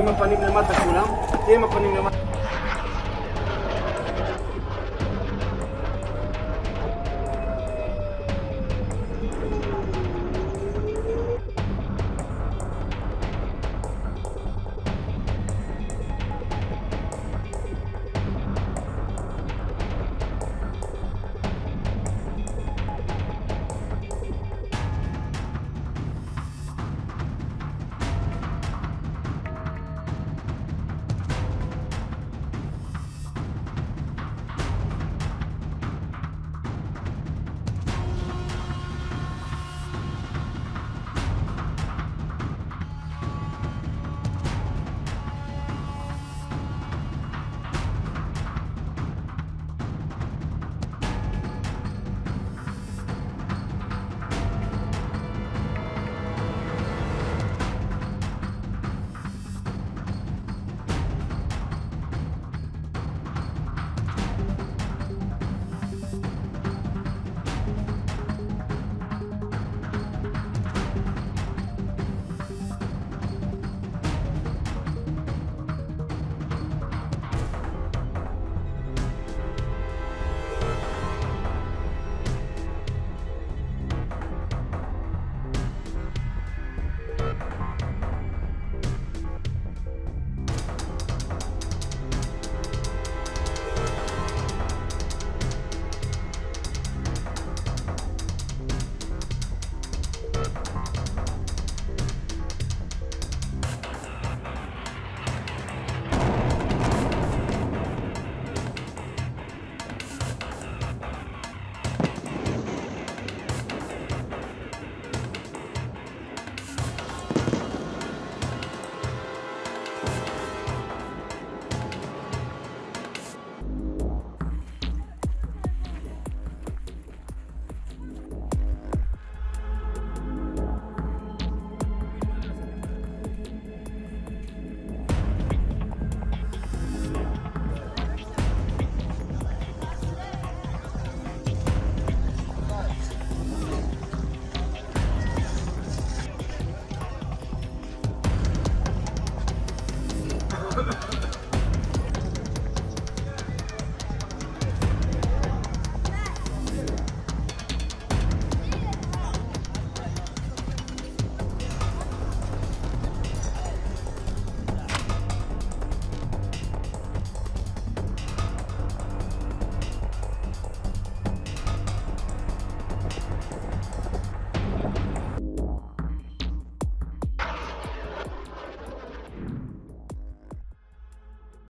עם הפנים למטה כולם. תהיה עם הפנים למטה.